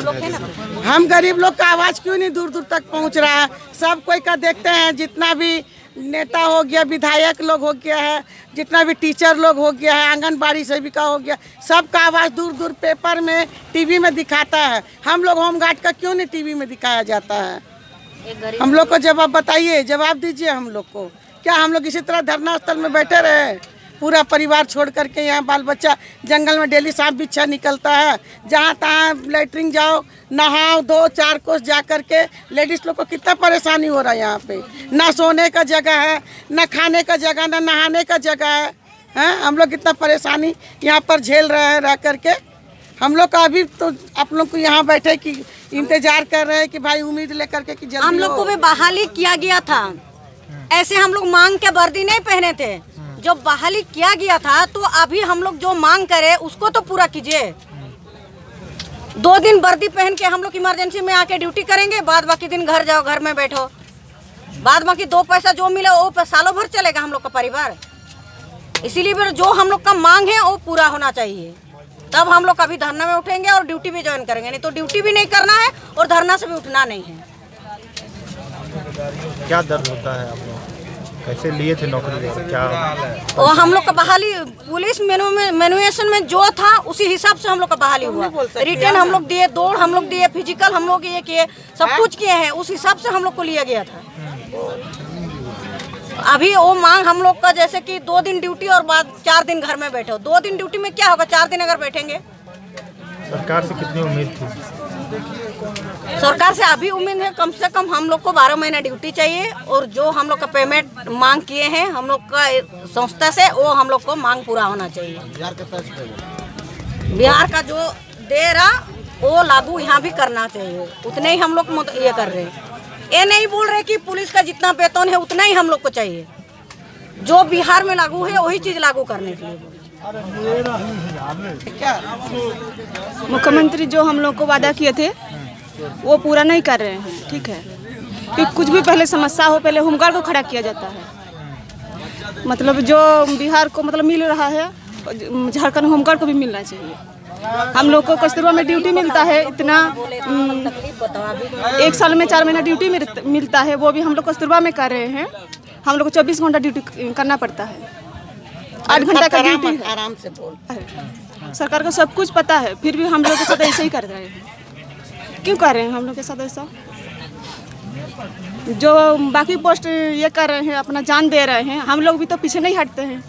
हम गरीब लोग का आवाज़ क्यों नहीं दूर दूर तक पहुँच रहा है? सब कोई का देखते हैं जितना भी नेता हो गया विधायक लोग हो गया है जितना भी टीचर लोग हो गया है आंगनबाड़ी सेविका हो गया सबका आवाज़ दूर दूर पेपर में टीवी में दिखाता है। हम लोग होमगार्ड का क्यों नहीं टीवी में दिखाया जाता है? हम लोग को जवाब बताइए जवाब दीजिए हम लोग को। क्या हम लोग इसी तरह धरना स्थल में बैठे रहे? पूरा परिवार छोड़ करके यहाँ बाल बच्चा जंगल में डेली सांप बिच्छा निकलता है। जहाँ तहाँ लेटरिन जाओ नहाओ दो चार कोस जा करके लेडीज़ लोग को कितना परेशानी हो रहा है यहाँ पे। ना सोने का जगह है ना खाने का जगह ना नहाने का जगह है। हैं? हम लोग कितना परेशानी यहाँ पर झेल रहे हैं रह करके। हम लोग का अभी तो आप लोग को यहाँ बैठे कि इंतज़ार कर रहे हैं कि भाई उम्मीद लेकर के कि जल्दी हम लोग को भी बहाली किया गया था। ऐसे हम लोग मांग के वर्दी नहीं पहने थे। जो बहाली किया गया था तो अभी हम लोग जो मांग करे, उसको तो पूरा कीजिए। दो दिन वर्दी पहन के हम लोग इमरजेंसी में आके ड्यूटी करेंगे, बाद बाकी दिन घर जाओ, घर में बैठो। बाद बाकी दो पैसा जो मिले, वो सालों भर चलेगा हम लोग का परिवार। इसीलिए जो हम लोग का मांग है, वो पूरा होना चाहिए। तब हम लोग कभी धरना में उठेंगे और ड्यूटी भी ज्वाइन करेंगे। नहीं तो ड्यूटी भी नहीं करना है और धरना से भी उठना नहीं है। क्या दर्द होता है आप लोग कैसे लिए थे नौकरी? क्या और हम लोग का बहाली पुलिस मेनू में मेनुएशन में जो था उसी हिसाब से हम लोग का बहाली हुआ। रिटर्न हम लोग दिए दौड़ हम लोग दिए फ़िज़िकल हम लोग ये किए सब कुछ किए हैं उस हिसाब से हम लोग को लिया गया था। अभी वो मांग हम लोग का जैसे कि दो दिन ड्यूटी और बाद चार दिन घर में बैठो दो दिन ड्यूटी में क्या होगा? चार दिन अगर बैठेंगे? सरकार से कितनी उम्मीद थी? सरकार से अभी उम्मीद है कम से कम हम लोग को बारह महीना ड्यूटी चाहिए और जो हम लोग का पेमेंट मांग किए हैं हम लोग का संस्था से वो हम लोग को मांग पूरा होना चाहिए। बिहार का जो दे रहा वो लागू यहाँ भी करना चाहिए। उतने ही हम लोग ये कर रहे हैं। ये नहीं बोल रहे कि पुलिस का जितना वेतन है उतना ही हम लोग को चाहिए। जो बिहार में लागू है वही चीज़ लागू करने के लिए मुख्यमंत्री जो हम लोग को वादा किए थे वो पूरा नहीं कर रहे हैं ठीक है? कि कुछ भी पहले समस्या हो पहले होमगार्ड को खड़ा किया जाता है। मतलब जो बिहार को मतलब मिल रहा है झारखंड होमगार्ड को भी मिलना चाहिए। हम लोग को कस्तूरबा में ड्यूटी मिलता है इतना हम्म, एक साल में चार महीना ड्यूटी मिलता है वो भी हम लोग कस्तूरबा में कर रहे हैं। हम लोग को चौबीस घंटा ड्यूटी करना पड़ता है। आठ घंटा का ड्यूटी आराम से बोल। सरकार को सब कुछ पता है फिर भी हम लोग के साथ ऐसे ही कर रहे हैं। क्यों कर रहे हैं हम लोग के साथ ऐसा? जो बाकी पोस्ट ये कर रहे हैं अपना जान दे रहे हैं हम लोग भी तो पीछे नहीं हटते हैं।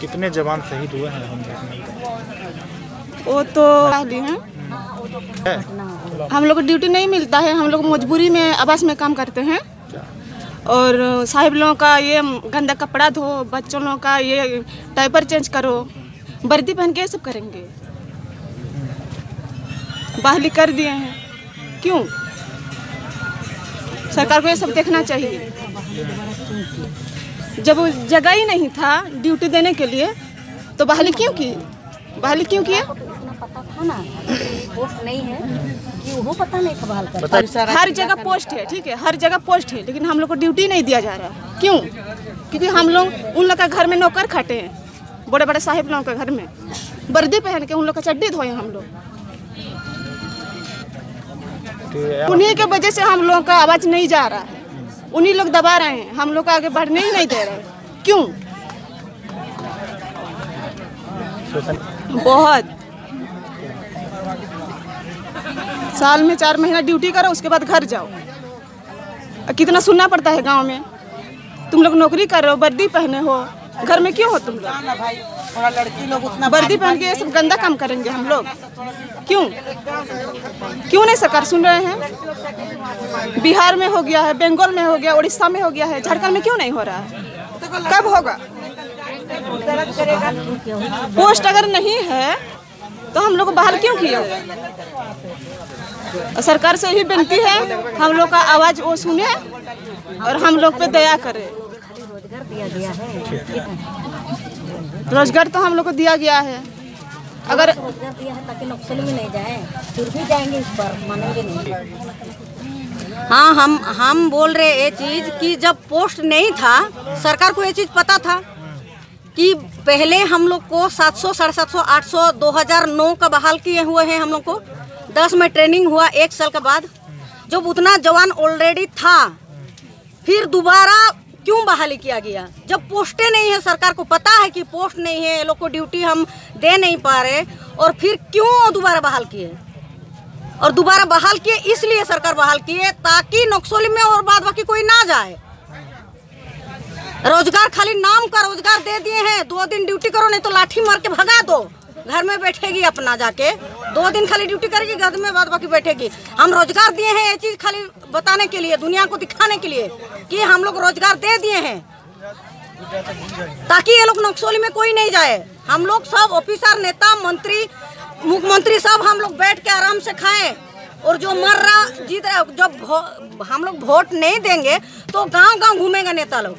कितने जवान शहीद हुए हैं हम वो तो हैं। है? हम लोग को ड्यूटी नहीं मिलता है हम लोग मजबूरी में आवास में काम करते हैं। और साहिब लोगों का ये गंदा कपड़ा धो, बच्चों लोगों का ये डायपर चेंज करो वर्दी पहन के ये सब करेंगे। बहाली कर दिए हैं। क्यों? सरकार को ये सब देखना चाहिए। जब जगह ही नहीं था ड्यूटी देने के लिए तो बहाली क्यों की? बहाली क्यों पोस्ट नहीं है। वो पता नहीं कर हर जगह पोस्ट है ठीक है हर जगह पोस्ट है लेकिन हम लोग को ड्यूटी नहीं दिया जा रहा है। क्यों? क्योंकि हम लोग उन लोग का घर में नौकर खटे हैं बड़े बड़े साहिब लोगों के घर में। वर्दी पहन के उन लोग का चड्डी धोए हम लोग। उन्हीं के वजह से हम लोगों का आवाज़ नहीं जा रहा है। उन्हीं लोग दबा रहे हैं हम लोग को आगे बढ़ने ही नहीं दे रहे क्यों? बहुत। साल में चार महीना ड्यूटी करो उसके बाद घर जाओ। कितना सुनना पड़ता है गाँव में? तुम लोग नौकरी कर रहे हो वर्दी पहने हो। घर में क्यों हो तुम लोग? वर्दी पहन के ये सब गंदा काम करेंगे हम लोग। क्यों? क्यों नहीं सरकार सुन रहे हैं? बिहार में हो गया है बंगाल में हो गया उड़ीसा में हो गया है झारखंड में क्यों नहीं हो रहा है? कब होगा? पोस्ट अगर नहीं है तो हम लोग को बहाल क्यों और सरकार से यही विनती है, हम लोग का आवाज़ वो सुने और हम लोग पे दया करे। रोज़गार तो हम लोग को दिया गया है। अगर है हाँ हम हम बोल रहे ये चीज़ कि जब पोस्ट नहीं था, सरकार को ये चीज़ पता था कि पहले हम लोग को 700 साढ़े सात सौ, आठ सौ, दो हज़ार नौ का बहाल किए हुए हैं हम लोग को। दस में ट्रेनिंग हुआ एक साल के बाद। जब उतना जवान ऑलरेडी था, फिर दोबारा क्यों बहाली किया गया? जब पोस्टें नहीं है, सरकार को पता है कि पोस्ट नहीं है, ये लोग को ड्यूटी हम दे नहीं पा रहे, और फिर क्यों दोबारा बहाल किए? और दोबारा बहाल किए, इसलिए सरकार बहाल किए ताकि नक्सली में और बाद बाकी कोई ना जाए। रोज़गार खाली नाम का रोज़गार दे दिए हैं, दो दिन ड्यूटी करो, नहीं तो लाठी मार के भगा दो। घर में बैठेगी अपना जाके। दो दिन खाली ड्यूटी करेगी, घर में बाद बाकी बैठेगी। हम रोज़गार दिए हैं ये चीज़ खाली बताने के लिए, दुनिया को दिखाने के लिए कि हम लोग रोज़गार दे दिए हैं। ताकि ये लोग नक्सली में कोई नहीं जाए। हम लोग सब ऑफिसर नेता, मंत्री, मुख्यमंत्री सब हम लोग बैठ के आराम से खाएँ। और जो मर रहा, जीत रहा, जब हम लोग वोट नहीं देंगे तो गाँव गाँव घूमेगा नेता लोग।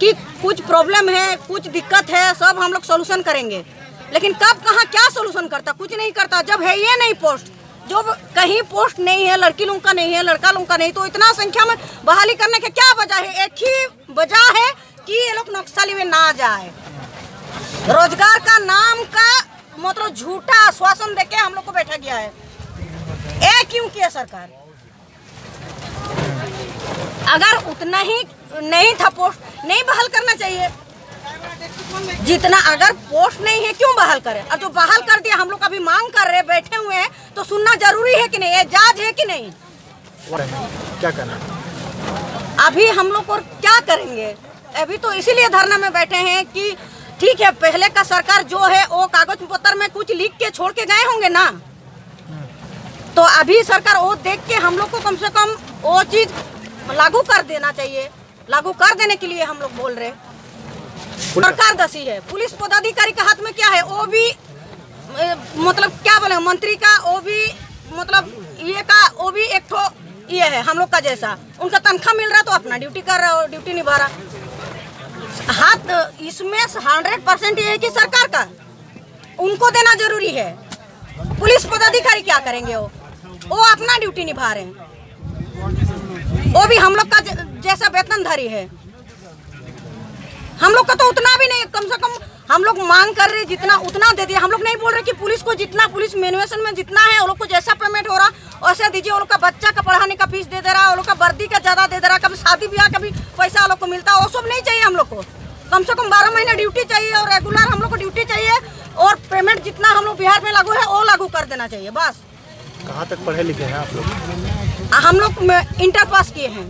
कि कुछ प्रॉब्लम है, कुछ दिक्कत है, सब हम लोग सोल्यूशन करेंगे। लेकिन कब, कहाँ, क्या सोल्यूशन करता? कुछ नहीं करता। जब है ये नहीं पोस्ट जो कहीं पोस्ट नहीं है, लड़की लोगों का नहीं है, लड़का लोगों का नहीं तो इतना संख्या में बहाली करने के क्या वजह है? एक ही वजह है कि ये लोग नक्सली में ना जाए। रोज़गार का नाम का मतलब झूठा आश्वासन देके हम लोग को बैठा गया है। ए क्यों किया सरकार? अगर उतना ही नहीं था पोस्ट नहीं बहाल करना चाहिए जितना अगर पोस्ट नहीं है क्यों बहाल करे? और जो बहाल कर दिया हम लोग अभी मांग कर रहे बैठे हुए हैं तो सुनना ज़रूरी है कि नहीं? एजाज है कि नहीं? क्या करना अभी हम लोग और क्या करेंगे? अभी तो इसीलिए धरना में बैठे हैं कि ठीक है पहले का सरकार जो है वो कागज़ पत्र में कुछ लिख के छोड़ के गए होंगे ना? तो अभी सरकार वो देख के हम लोग को कम से कम वो चीज़ लागू कर देना चाहिए। लागू कर देने के लिए हम लोग बोल रहे हैं। सरकार दसी है। पुलिस पदाधिकारी के हाथ में क्या है? वो भी मतलब क्या बोले, मंत्री का वो भी मतलब ये का वो भी एक ठो ये है, हम लोग का जैसा। उनका तनख्वाह मिल रहा तो अपना ड्यूटी कर रहा और ड्यूटी निभा रहा। हाथ, इसमें हंड्रेड परसेंट ये है कि सरकार का। उनको देना ज़रूरी है। पुलिस पदाधिकारी क्या करेंगे वो? वो अपना ड्यूटी निभा रहे हैं। वो भी हम लोग का जैसा वेतनधारी है। हम लोग का तो उतना भी नहीं कम से कम हम लोग मांग कर रहे जितना उतना दे दिया। हम लोग नहीं बोल रहे कि पुलिस को जितना पुलिस मेन्युएशन में जितना है वो लोग को जैसा पेमेंट हो रहा वैसे दीजिए। वो लोग का बच्चा का पढ़ाने का फ़ीस दे दे रहा वो लोग का वर्दी का ज़्यादा दे दे रहा कभी शादी ब्याह का भी पैसा लोग को मिलता है वो सब नहीं चाहिए हम लोग को। कम से कम बारह महीने ड्यूटी चाहिए और रेगुलर हम लोग को ड्यूटी चाहिए और पेमेंट जितना हम लोग बिहार में लागू है वो लागू कर देना चाहिए बस। कहाँ तक पढ़े लिखे हैं आप लोग? हम लोग इंटर पास किए हैं।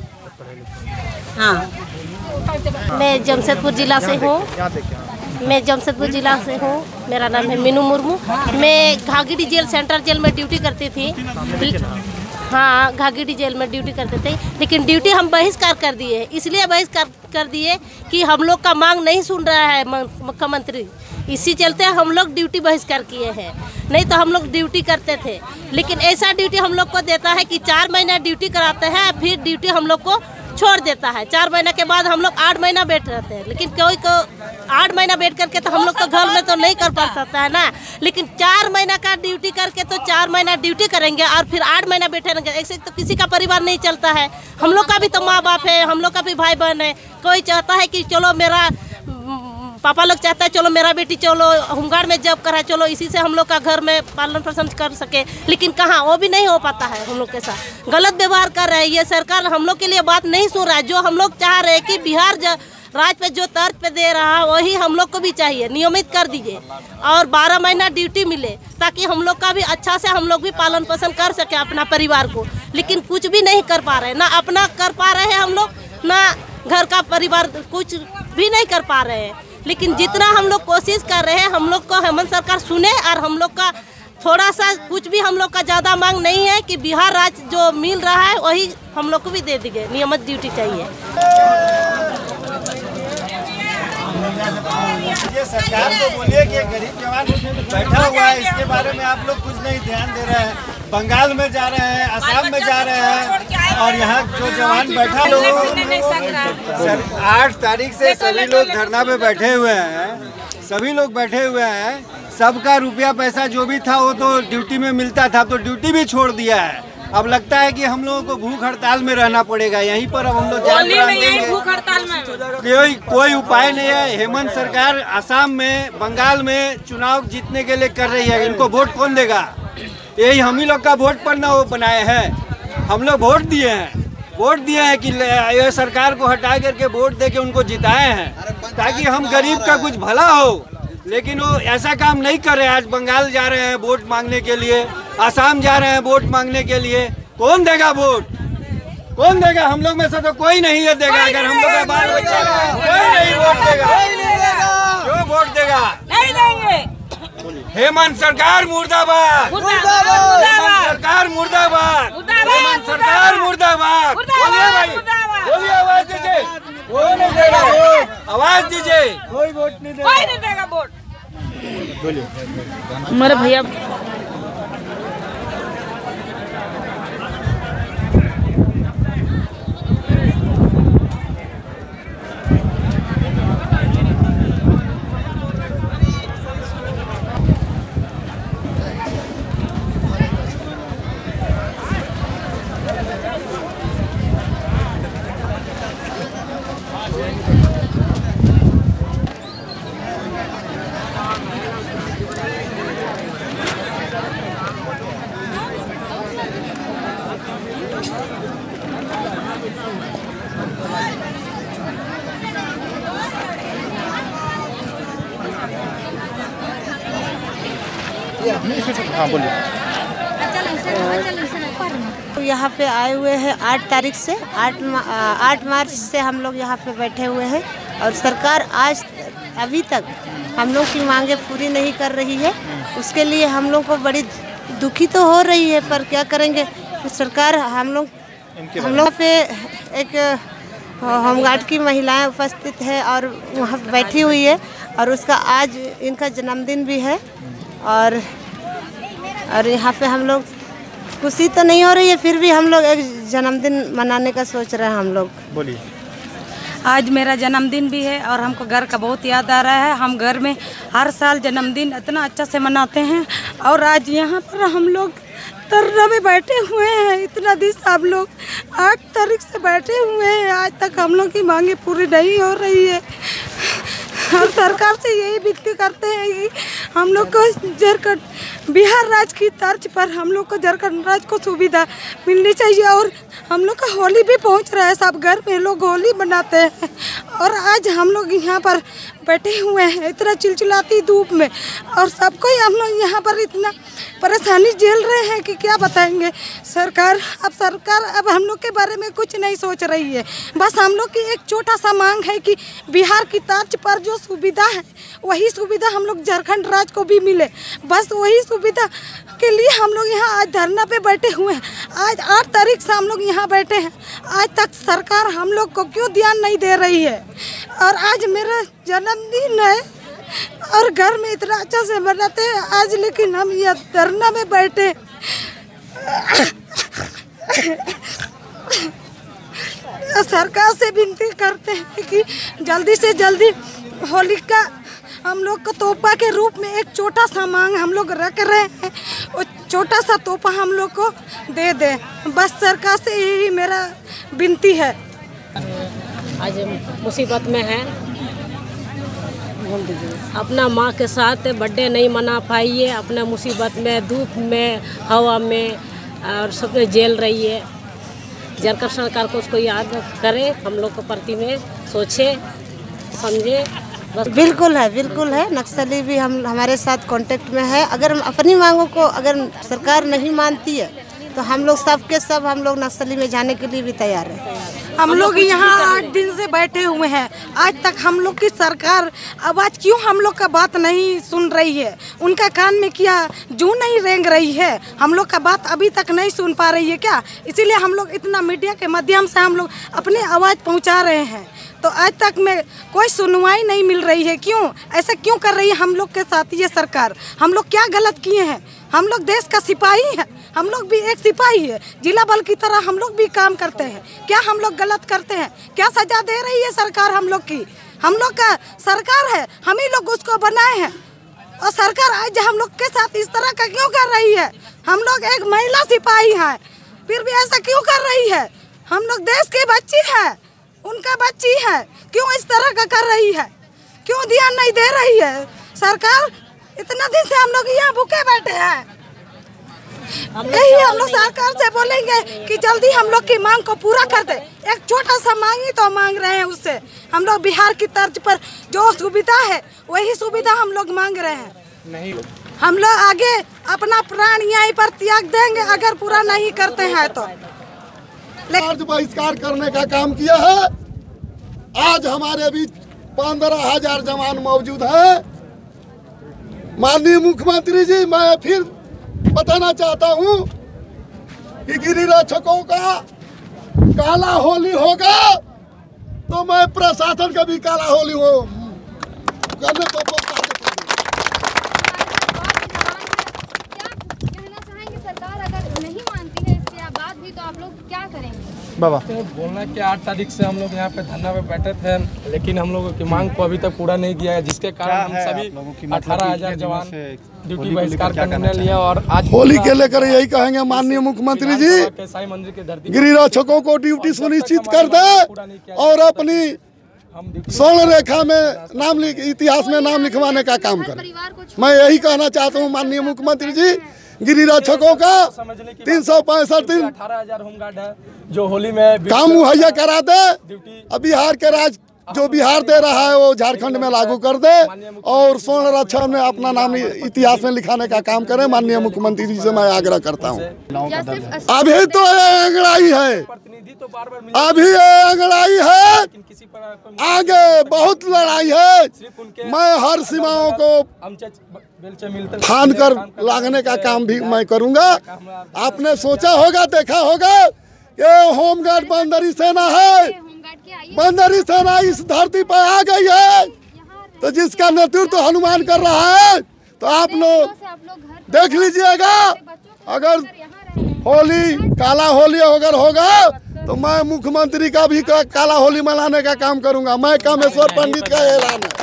हाँ। मैं जमशेदपुर जिला से हूँ। मैं जमशेदपुर जिला से हूँ। मेरा नाम है मीनू मुर्मू। मैं घागीडी जेल, सेंट्रल जेल में ड्यूटी करती थी। हाँ घागीडी जेल में ड्यूटी करते थे। लेकिन ड्यूटी हम बहिष्कार कर दिए। इसलिए बहिष्कार कर दिए कि हम लोग का मांग नहीं सुन रहा है मुख्यमंत्री। इसी चलते हम लोग ड्यूटी बहिष्कार किए हैं। नहीं तो हम लोग ड्यूटी करते थे। लेकिन ऐसा ड्यूटी हम लोग को देता है कि चार महीना ड्यूटी कराते हैं, फिर ड्यूटी हम लोग को छोड़ देता है। चार महीना के बाद हम लोग आठ महीना बैठ रहते हैं। लेकिन कोई को आठ महीना बैठ करके तो हम लोग तो घर में तो नहीं कर पा सकता है ना। लेकिन चार महीना का ड्यूटी करके तो चार महीना ड्यूटी करेंगे और फिर आठ महीना बैठे रहेंगे। ऐसे तो किसी का परिवार नहीं चलता है। हम लोग का भी तो माँ बाप है, हम लोग का भी भाई बहन है। कोई चाहता है कि चलो मेरा पापा लोग चाहता है, चलो मेरा बेटी, चलो होमगार्ड में जॉब करा चलो इसी से हम लोग का घर में पालन पोषण कर सके। लेकिन कहाँ? वो भी नहीं हो पाता है हम लोग के साथ। गलत व्यवहार कर रहे हैं। ये सरकार हम लोग के लिए बात नहीं सुन रहा है। जो हम लोग चाह रहे हैं कि बिहार ज- राज्य पे जो तर्ज पे दे रहा है, वही हम लोग को भी चाहिए। नियमित कर दीजिए। और बारह महीना ड्यूटी मिले, ताकि हम लोग का भी अच्छा से हम लोग भी पालन पोषण कर सके अपना परिवार को। लेकिन कुछ भी नहीं कर पा रहे ना अपना कर पा रहे हैं हम लोग, ना घर का परिवार कुछ भी नहीं कर पा रहे हैं। लेकिन जितना हम लोग कोशिश कर रहे हैं, हम लोग को हेमंत सरकार सुने और हम लोग का थोड़ा सा कुछ भी हम लोग का ज़्यादा मांग नहीं है कि बिहार राज्य जो मिल रहा है, वही हम लोग को भी दे दीजिए नियमित ड्यूटी चाहिए। ये सरकार को बोलिए कि गरीब जवान बैठा हुआ है, इसके बारे में आप लोग कुछ नहीं ध्यान दे रहे हैं। बंगाल में जा रहे हैं, असम में जा रहे हैं। और यहाँ जो जवान बैठा लोग आठ तारीख से सभी लोग धरना पे बैठे हुए हैं। सभी लोग बैठे हुए हैं। सबका रुपया पैसा जो भी था वो तो ड्यूटी में मिलता था। तो ड्यूटी भी छोड़ दिया है। अब लगता है कि हम लोगों को भूख हड़ताल में रहना पड़ेगा। यहीं पर अब हम लोग कोई कोई उपाय नहीं है। हेमंत सरकार असम में बंगाल में चुनाव जीतने के लिए कर रही है। इनको वोट कौन देगा? यही हम ही लोग का वोट पर ना वो बनाए हैं। हम लोग वोट दिए हैं। वोट दिए हैं कि ये सरकार को हटा करके वोट दे के उनको जिताए हैं। ताकि हम गरीब का कुछ भला हो। लेकिन वो ऐसा काम नहीं कर रहे आज बंगाल जा रहे हैं वोट मांगने के लिए। आसाम जा रहे हैं वोट मांगने के लिए। कौन देगा वोट? कौन देगा? हम लोग में से तो कोई नहीं है देगा। अगर हम लोग बाल बच्चा कोई नहीं वोट देगा। वोट देगा। नहीं देंगे। हेमंत सरकार मुर्दाबाद। मुर्दाबाद हेमंत सरकार मुर्दाबाद। मुर्दाबाद, हेमंत सरकार मुर्दाबाद। बोलिए भाई। बोलिए आवाज़ दीजिए। कोई नहीं देगा आवाज़ दीजिए कोई वोट। नहीं देगा कोई नहीं देगा वोट। बोलिए हमारे भैया हाँ बोलिए तो यहाँ पे आए हुए हैं आठ तारीख से आठ आठ मार्च से हम लोग यहाँ पे बैठे हुए हैं और सरकार आज अभी तक हम लोग की मांगे पूरी नहीं कर रही है। उसके लिए हम लोग को बड़ी दुखी तो हो रही है पर क्या करेंगे? सरकार हम लोग हम लोग पे एक होमगार्ड की महिलाएँ उपस्थित है और वहाँ बैठी हुई है और उसका आज इनका जन्मदिन भी है और और यहाँ पे हम लोग खुशी तो नहीं हो रही है फिर भी हम लोग एक जन्मदिन मनाने का सोच रहे हैं हम लोग। बोलिए। आज मेरा जन्मदिन भी है और हमको घर का बहुत याद आ रहा है। हम घर में हर साल जन्मदिन इतना अच्छा से मनाते हैं और आज यहाँ पर हम लोग धरना में बैठे हुए हैं। इतना दिन से हम लोग आठ तारीख से बैठे हुए हैं। आज तक हम लोग की मांगे पूरी नहीं हो रही है। और सरकार से यही विनती करते हैं कि हम लोग को झारखंड बिहार राज्य की तर्ज पर हम लोग को झारखंड राज्य को सुविधा मिलनी चाहिए और हम लोग का होली भी पहुँच रहा है। सब घर में लोग होली मनाते हैं और आज हम लोग यहाँ पर बैठे हुए हैं, इतना चिलचिलाती धूप में। और सबको ही हम लोग यहाँ पर इतना परेशानी झेल रहे हैं कि क्या बताएँगे? सरकार, अब सरकार, अब हम लोग के बारे में कुछ नहीं सोच रही है। बस हम लोग की एक छोटा सा मांग है कि बिहार की तर्ज पर जो सुविधा है, वही सुविधा हम लोग झारखंड राज्य को भी मिले। बस वही सुविधा के लिए हम लोग यहाँ आज धरना पे बैठे हुए हैं। आज आठ तारीख से हम लोग यहाँ बैठे हैं। आज तक सरकार हम लोग को क्यों ध्यान नहीं दे रही है? और आज मेरा जन्मदिन है और घर में इतना अच्छा से मनाते हैं। आज लेकिन हम यह धरना में बैठे। सरकार से विनती करते हैं कि जल्दी से जल्दी होली का हम लोग को तोहफा के रूप में एक छोटा सा मांग हम लोग रख रहे हैं। वो छोटा सा तोहफा हम लोग को दे दें। बस सरकार से यही मेरा विनती है। आज मुसीबत में है। अपना माँ के साथ बर्थडे नहीं मना पाइए है अपना मुसीबत में धूप में हवा में और सब में जेल रही है झारखंड सरकार को उसको याद करे हम लोग को प्रति में सोचे समझे बस। बिल्कुल है बिल्कुल है। नक्सली भी हम हमारे साथ कांटेक्ट में है। अगर हम अपनी मांगों को अगर सरकार नहीं मानती है तो हम लोग सब के सब हम लोग नक्सली में जाने के लिए भी तैयार हैं। हम लोग यहाँ आठ दिन से बैठे हुए हैं। आज तक हम लोग की सरकार आवाज़ क्यों हम लोग का बात नहीं सुन रही है? उनका कान में क्या जू नहीं रेंग रही है? हम लोग का बात अभी तक नहीं सुन पा रही है क्या? इसीलिए हम लोग इतना मीडिया के माध्यम से हम लोग अपनी आवाज़ पहुँचा रहे हैं। तो आज तक में कोई सुनवाई नहीं मिल रही है क्यों ऐसा क्यों कर रही है हम लोग के साथ ये सरकार हम लोग क्या गलत किए हैं हम लोग देश का सिपाही है हम लोग भी एक सिपाही है जिला बल की तरह हम लोग भी काम करते हैं क्या हम लोग गलत करते हैं क्या सजा दे रही है सरकार हम लोग की हम लोग का सरकार है हम ही लोग उसको बनाए हैं और सरकार आज हम लोग के साथ इस तरह का क्यों कर रही है हम लोग एक महिला सिपाही हैं फिर भी ऐसा क्यों कर रही है हम लोग देश की बच्ची है उनका बच्ची है। क्यों इस तरह का कर रही है? क्यों ध्यान नहीं दे रही है? सरकार इतना दिन से हम लोग यहाँ भूखे बैठे हैं। यही हम लोग सरकार से बोलेंगे कि जल्दी हम लोग की मांग को पूरा कर दे। एक छोटा सा मांग ही तो मांग रहे हैं उससे। हम लोग बिहार की तर्ज पर जो सुविधा है वही सुविधा हम लोग मांग रहे हैं। नहीं। हम लोग आगे अपना प्राण यहीं पर त्याग देंगे अगर पूरा नहीं करते हैं तो। कार्य बहिष्कार करने का काम किया है। आज हमारे बीच पंद्रह हज़ार जवान मौजूद है। माननीय मुख्यमंत्री जी, मैं फिर बताना चाहता हूँ कि गिरिरक्षकों का काला होली होगा तो मैं प्रशासन का भी काला होली हो प्रोत्साहित करूँगा। क्या कहना चाहेंगे सरकार अगर नहीं मानती है इसके बाद भी तो आप लोग क्या करेंगे बाबा। तो बोलना कि आठ तारीख से हम लोग यहाँ पे धरना पे बैठे थे लेकिन हम लोगों की मांग को अभी तक पूरा नहीं किया है जिसके कारण हम सभी अठारह हज़ार जवान ड्यूटी बहिष्कार का निर्णय लिया और आज होली के लेकर यही कहेंगे माननीय मुख्यमंत्री जी। साई मंदिर के धरती गिरिरक्षकों को ड्यूटी सुनिश्चित कर दे और अपनी स्वर्ण रेखा में नाम लिख इतिहास में नाम लिखवाने का काम करें। मैं यही कहना चाहता हूँ माननीय मुख्यमंत्री जी गिरिरक्षकों का तीन सौ पैंसठ दिन। अठारह हज़ार होमगार्ड है जो होली में काम मुहैया करा दे अब बिहार के राज जो बिहार दे रहा है वो झारखंड में लागू कर दे और स्वर्ण रक्षा में अपना नाम इतिहास में लिखाने का काम करें। माननीय मुख्यमंत्री जी से मैं आग्रह करता हूँ। अभी तो आग्रह अस्सी- अभी तो अंगड़ाई है अभी ये अंगड़ाई है। आगे बहुत लड़ाई है। मैं हर सीमाओं को फान कर लागने का काम भी मैं करूँगा। आपने सोचा होगा देखा होगा ये होमगार्ड बंदरी सेना है। बंदरी सेना इस धरती पर आ गई है। तो जिसका नेतृत्व हनुमान कर रहा है तो आप लोग देख लीजिएगा। अगर होली काला होली अगर होगा तो मैं मुख्यमंत्री का भी का, काला होली मनाने का काम करूँगा। मैं कामेश्वर पंडित का ऐलान है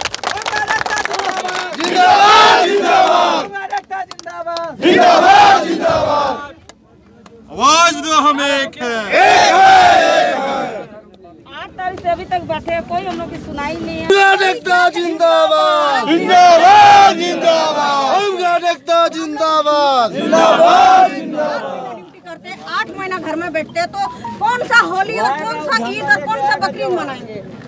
आवाज़ दो हम एक है आठ तारीख से अभी तक बैठे हैं कोई हम लोग की सुनाई नहीं है। जिंदाबाद। जिंदाबाद। जिंदाबाद जिंदाबाद जिंदाबाद करते आठ महीना घर में बैठते तो कौन सा होली और कौन सा ईद और कौन सा बकरीद मनाएँगे?